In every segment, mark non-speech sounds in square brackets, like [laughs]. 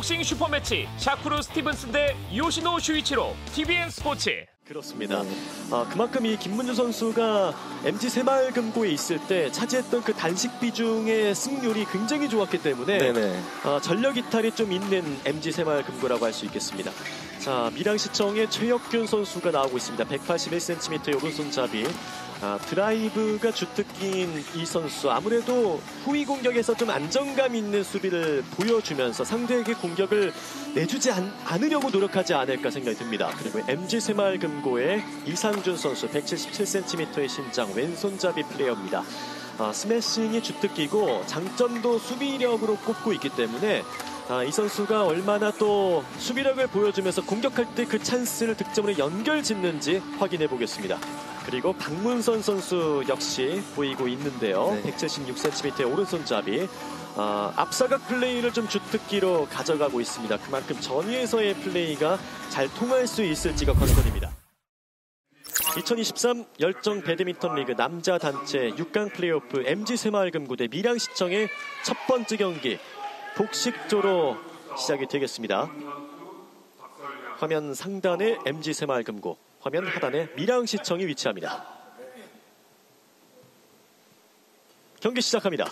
복싱 super match 샤쿠르 스티븐스 대 요시노 슈이치로 TVN 스포츠 그렇습니다. 아, 그만큼 이 김문준 선수가 MG 새마을금고에 있을 때 차지했던 그 단식 비중의 승률이 굉장히 좋았기 때문에. 아, 전력 이탈이 좀 있는 MG 새마을금고라고 할 수 있겠습니다. 자 밀양시청의 최혁균 선수가 나오고 있습니다. 181cm의 오른손잡이 아, 드라이브가 주특기인 이 선수 아무래도 후위 공격에서 좀 안정감 있는 수비를 보여주면서 상대에게 공격을 내주지 않, 않으려고 노력하지 않을까 생각이 듭니다. 그리고 MG 새마을금고의 이상준 선수 177cm의 신장 왼손잡이 플레이어입니다. 아, 스매싱이 주특기고 장점도 수비력으로 꼽고 있기 때문에 아, 이 선수가 얼마나 또 수비력을 보여주면서 공격할 때 그 찬스를 득점으로 연결 짓는지 확인해 보겠습니다. 그리고 박문선 선수 역시 보이고 있는데요. 네. 176cm의 오른손잡이 아, 앞사각 플레이를 좀 주특기로 가져가고 있습니다. 그만큼 전위에서의 플레이가 잘 통할 수 있을지가 관건입니다. 2023 열정 배드민턴 리그 남자 단체 6강 플레이오프 MG 새마을금고대 밀양시청의 첫 번째 경기 복식조로 시작이 되겠습니다. 화면 상단에 MG 새마을금고, 화면 하단에 밀양시청이 위치합니다. 경기 시작합니다.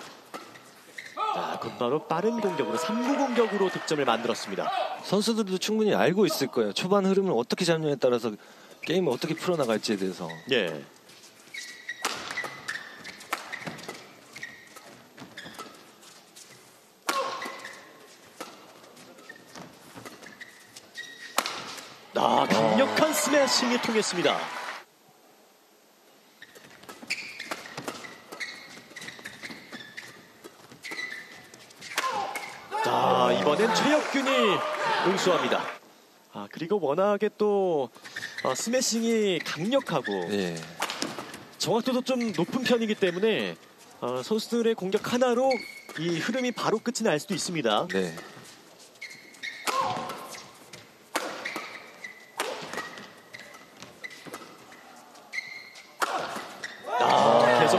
자, 곧바로 빠른 공격으로 3구 공격으로 득점을 만들었습니다. 선수들도 충분히 알고 있을 거예요. 초반 흐름을 어떻게 잡느냐에 따라서 게임을 어떻게 풀어나갈지에 대해서. 예. 아, 강력한 스매싱이 통했습니다. 자, 이번엔 최혁균이 응수합니다. 아, 그리고 워낙에 또 어, 스매싱이 강력하고 예. 정확도도 좀 높은 편이기 때문에 어, 선수들의 공격 하나로 이 흐름이 바로 끝이 날 수도 있습니다. 네.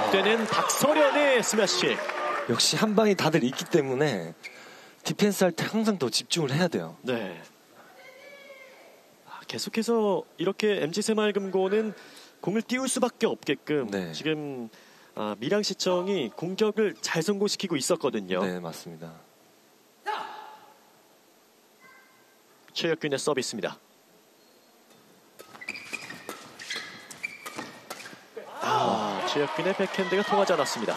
아, 계속되는 박설현의 스매시. 역시 한 방이 다들 있기 때문에 디펜스 할 때 항상 더 집중을 해야 돼요. 네. 아, 계속해서 이렇게 MG 새마을금고는 공을 띄울 수밖에 없게끔 네. 지금 아, 밀양시청이 공격을 잘 성공시키고 있었거든요. 네, 맞습니다. 최혁균의 서비스입니다. 아, 최혁균의 백핸드가 통하지 않았습니다.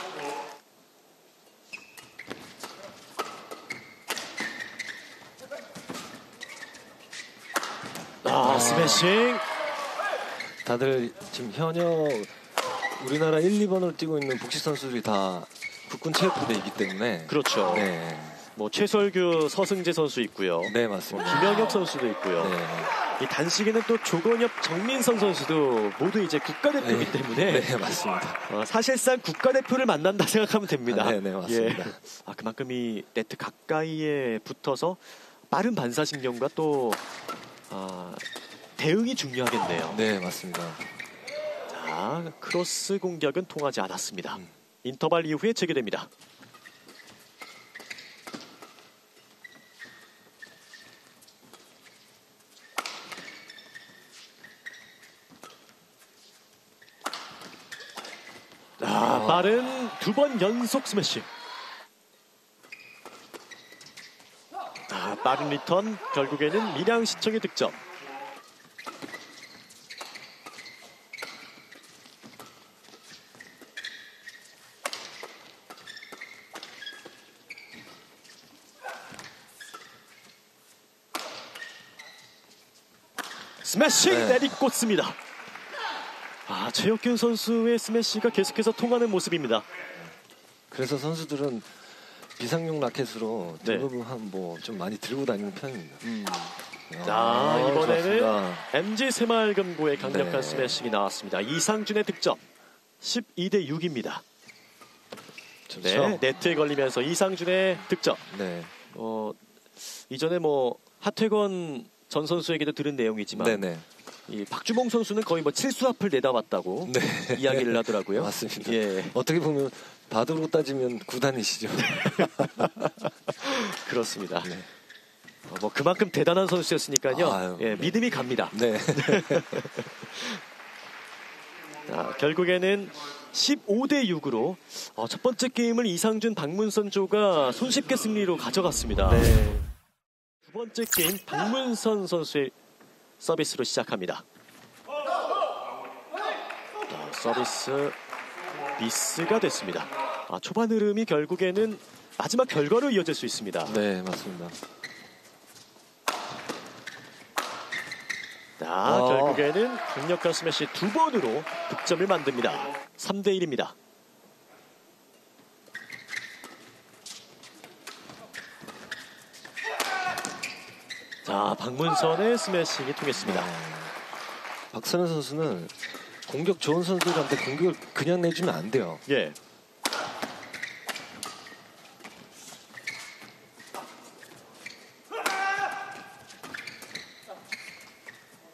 아, 스매싱. 다들 지금 현역 우리나라 1, 2번으로 뛰고 있는 복식 선수들이 다 국군 체육부대이기 때문에 그렇죠. 네, 뭐 최설규, 서승재 선수 있고요. 네뭐 맞습니다. 김영혁 선수도 있고요. 네, 이 단식에는 또 조건엽, 정민성 선수도 모두 이제 국가대표이기 때문에 네 맞습니다. 어, 사실상 국가대표를 만난다 생각하면 됩니다. 아, 네, 네, 맞습니다. 예. 아, 그만큼 이 네트 가까이에 붙어서 빠른 반사신경과 또 아, 대응이 중요하겠네요. 네 맞습니다. 자, 크로스 공격은 통하지 않았습니다. 음. 인터벌 이후에 재개됩니다. 아, 빠른 두 번 연속 스매시. 아, 빠른 리턴 결국에는 밀양 시청의 득점. 스매싱 네. 내리꽂습니다. 아, 최혁균 선수의 스매시가 계속해서 통하는 모습입니다. 그래서 선수들은 비상용 라켓으로 네. 대부분 한 뭐 좀 많이 들고 다니는 편입니다. 자, 이번에는 좋았습니다. MG 새마을금고의 강력한 네. 스매싱이 나왔습니다. 이상준의 득점. 12대 6입니다. 좋죠. 네, 네트에 걸리면서 이상준의 득점. 네. 어, 이전에 뭐 하태건 전 선수에게도 들은 내용이지만 네네. 이 박주봉 선수는 거의 뭐 칠수 앞을 내다봤다고 네. 이야기를 하더라고요. [laughs] 맞습니다. 예, 어떻게 보면 바둑으로 따지면 구단이시죠. [laughs] 그렇습니다. 네. 어, 뭐 그만큼 대단한 선수였으니까요. 아유, 예, 네. 믿음이 갑니다. 네. [laughs] 자, 결국에는 15대 6으로 어, 첫 번째 게임을 이상준 박문선 조가 손쉽게 승리로 가져갔습니다. 네. 두 번째 게임 박문선 선수의 서비스로 시작합니다. 자, 서비스 미스가 됐습니다. 아, 초반 흐름이 결국에는 마지막 결과로 이어질 수 있습니다. 네, 맞습니다. 자, 어. 결국에는 강력한 스매시 두 번으로 득점을 만듭니다. 3대 1입니다. 자, 박문선의 스매싱이 통했습니다. 박선현 선수는 공격 좋은 선수들한테 공격을 그냥 내주면 안 돼요. 예.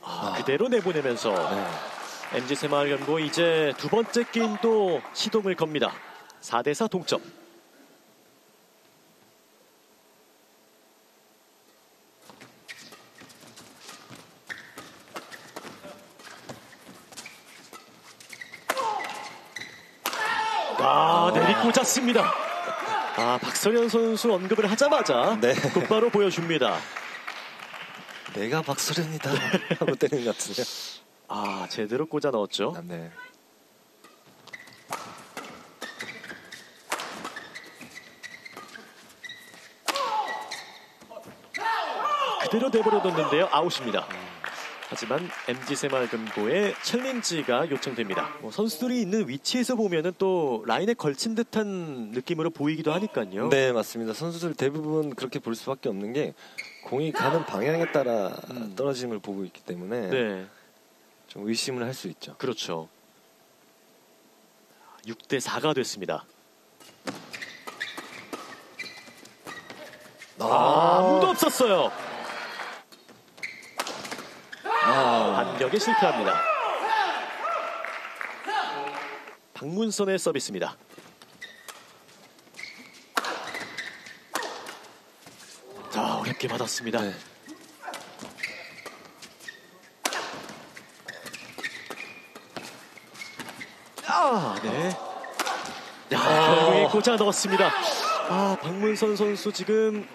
아, 그대로 내보내면서 네. MG 새마을연고 이제 두 번째 게임도 시동을 겁니다. 4대4 동점. 아, 내리꽂았습니다. 아, 박선현 선수 언급을 하자마자 네. 곧바로 보여줍니다. 내가 박선현이다 하고 때리는 것 같은데요. 아, 제대로 꽂아 넣었죠. 아, 네. 그대로 내버려뒀는데요. 아웃입니다. 하지만 MG 새마을금고의 챌린지가 요청됩니다. 뭐 선수들이 있는 위치에서 보면은 또 라인에 걸친 듯한 느낌으로 보이기도 하니까요. 네, 맞습니다. 선수들 대부분 그렇게 볼 수밖에 없는 게 공이 가는 방향에 따라 음. 걸 보고 있기 때문에 네, 좀 의심을 할 수 있죠. 그렇죠. 6대 4가 됐습니다. 아, 아무도 없었어요. 아, 반격에 실패합니다. 박문선의 서비스입니다. 자, 어렵게 받았습니다. 네. 아, 네. 야, 결국에 꽂아 넣었습니다. 아, 박문선 선수 지금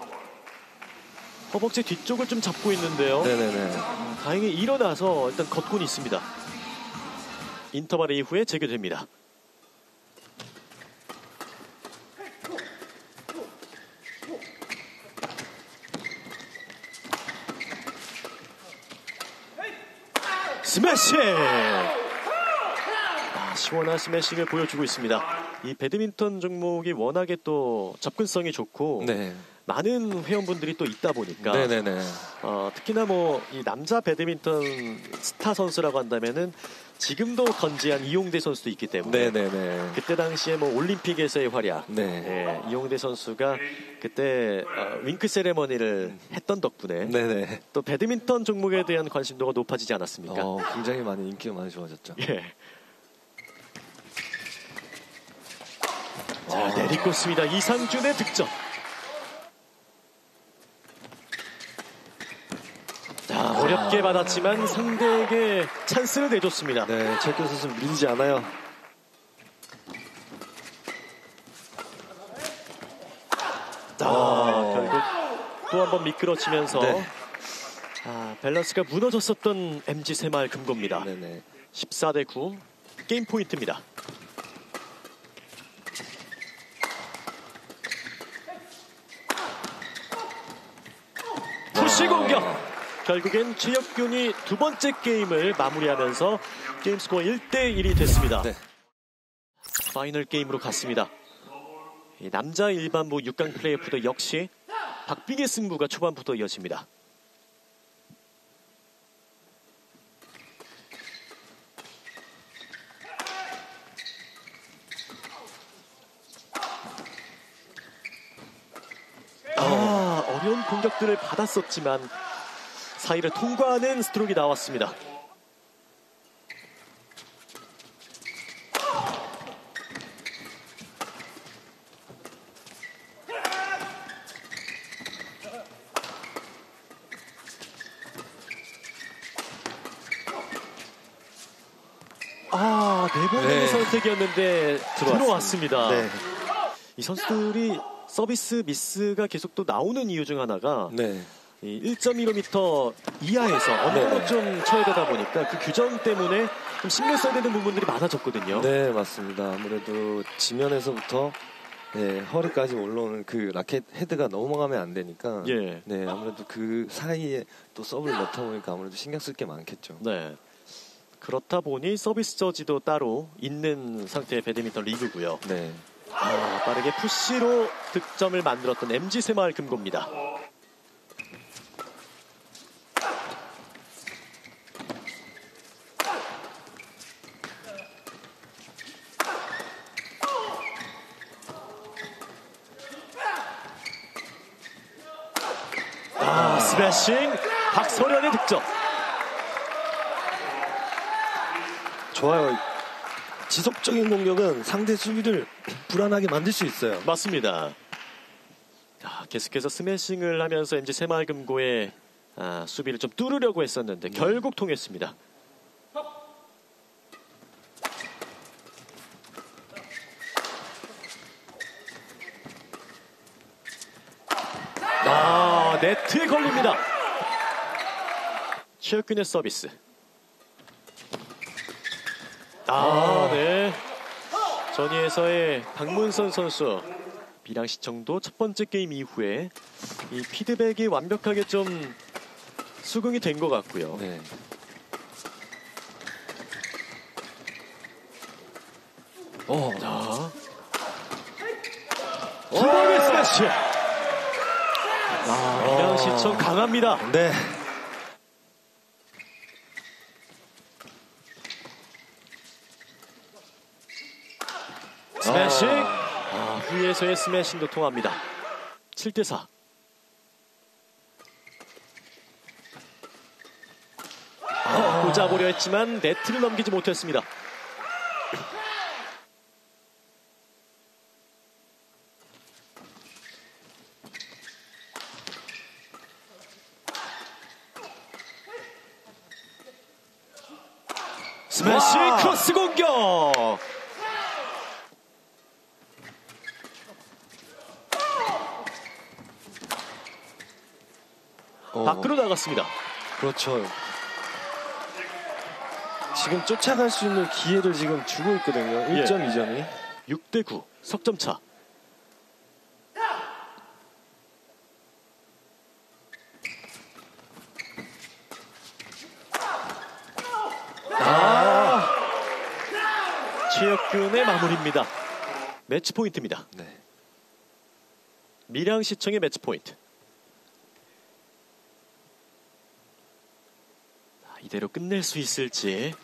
허벅지 뒤쪽을 좀 잡고 있는데요. 네네네. 다행히 일어나서 일단 걷고는 있습니다. 인터벌 이후에 재개됩니다. 스매싱! 아, 시원한 스매싱을 보여주고 있습니다. 이 배드민턴 종목이 워낙에 또 접근성이 좋고 네. 많은 회원분들이 또 있다 보니까 네네네. 어, 특히나 뭐 이 남자 배드민턴 스타 선수라고 한다면은 지금도 건재한 이용대 선수도 있기 때문에 네네네. 그때 당시에 뭐 올림픽에서의 활약 네. 예, 이용대 선수가 그때 어, 윙크 세레머니를 했던 덕분에 네네. 또 배드민턴 종목에 대한 관심도가 높아지지 않았습니까? 어, 굉장히 많이 인기가 많이 좋아졌죠. 예. 자 내리꽂습니다 이상준의 득점. 자 어렵게 받았지만 상대에게 찬스를 내줬습니다. 네, 최규 선수 밀리지 않아요. 아, 결국 또 한 번 미끄러지면서 네. 아, 밸런스가 무너졌었던 MG 새마을 금고입니다. 네네. 14대 9 게임 포인트입니다. 푸시 공격. 결국엔 최혁균이 두 번째 게임을 마무리하면서 게임 스코어 1대 1이 됐습니다. 네. 파이널 게임으로 갔습니다. 이 남자 일반부 6강 플레이오프도 역시 박빙의 승부가 초반부터 이어집니다. 아, 어려운 공격들을 받았었지만 사이를 통과하는 스트로크가 나왔습니다. 아, 네번의 네. 선택이었는데 들어왔습니다. 네. 이 선수들이 서비스 미스가 계속 또 나오는 이유 중 하나가 네. 이 1.15m 이하에서 어느 정도 네. 좀 쳐야 되다 보니까 그 규정 때문에 좀 신경 써야 되는 부분들이 많아졌거든요. 네, 맞습니다. 아무래도 지면에서부터 네, 허리까지 올라오는 그 라켓 헤드가 넘어가면 안 되니까 예. 네, 아무래도 그 사이에 또 서브를 넣다 보니까 아무래도 신경 쓸 게 많겠죠. 네. 그렇다 보니 서비스 저지도 따로 있는 상태의 배드민턴 리그고요. 네. 아, 빠르게 푸시로 득점을 만들었던 MG 새마을 금고입니다. 아, 스매싱 박소련의 득점. 좋아요. 지속적인 공격은 상대 수비를 불안하게 만들 수 있어요. 맞습니다. 자, 계속해서 스매싱을 하면서 MG 새마을금고의 아, 수비를 좀 뚫으려고 했었는데 결국 통했습니다. 아, 네트에 걸립니다. 최혁균의 서비스. 아, 네. 전위에서의 박문선 선수 비랑 시청도 첫 번째 게임 이후에 이 피드백이 완벽하게 좀 수긍이 된 것 같고요. 네. 어, 자, 두 번의 스매시. 아, 비랑 시청 강합니다. 네. 스매싱. 아, 후에서의 스매싱도 통합니다. 7대 4. 아, 꽂아보려 했지만 네트를 넘기지 못했습니다. 스매시 와. 크로스 공격. 어, 밖으로 나갔습니다. 그렇죠. 지금 쫓아갈 수 있는 기회를 지금 주고 있거든요. 예. 1.2점이. 6대 9 석점 차. 아, 최혁균의 마무리입니다. 매치 포인트입니다. 네. 밀양시청의 매치 포인트. 이대로 끝낼 수 있을지.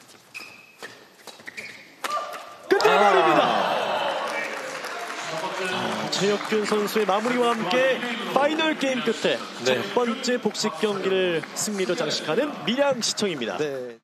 끝내버립니다. 아, 최혁균 선수의 마무리와 함께 파이널 게임 끝에 네. 첫 번째 복식 경기를 승리로 장식하는 밀양 시청입니다. 네.